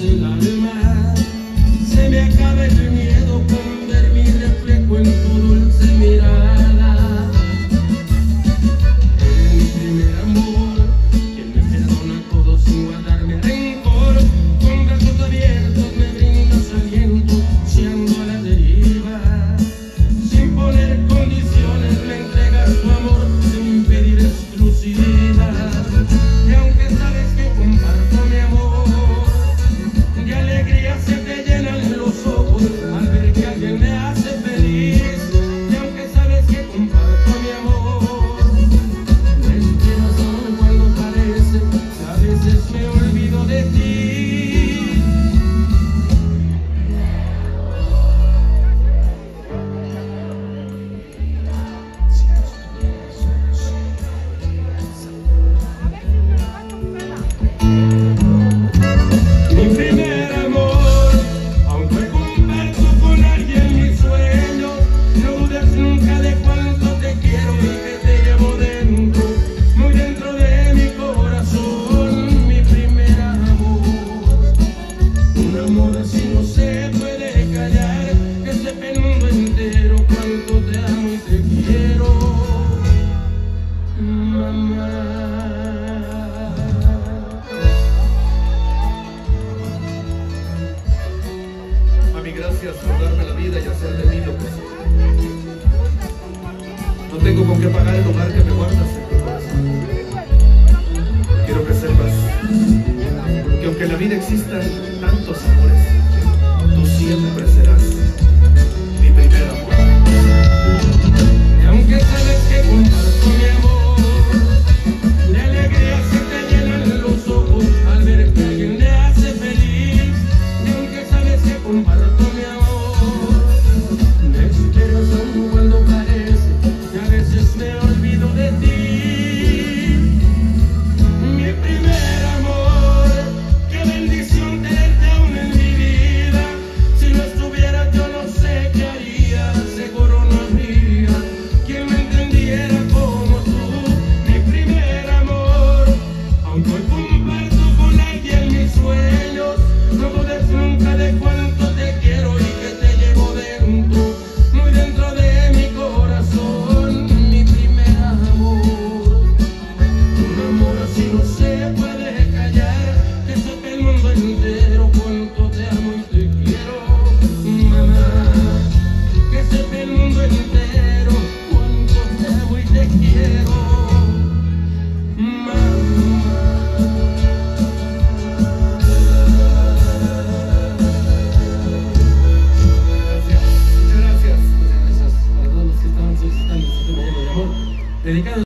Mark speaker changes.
Speaker 1: el alma se me acaba el miedo con ver mi reflejo en tu dulce mirada. En mi primer amor quien me perdona todo sin guardarme rencor. Con brazos abiertos me brindas aliento siendo a la deriva. Sin poner condiciones me entregas tu amor.
Speaker 2: gracias por darme la vida y hacer de mí lo posible. No tengo con qué pagar el lugar que me guardas en tu. Quiero que sepas que aunque en la vida existan tantos amores,
Speaker 1: sueños, dedicado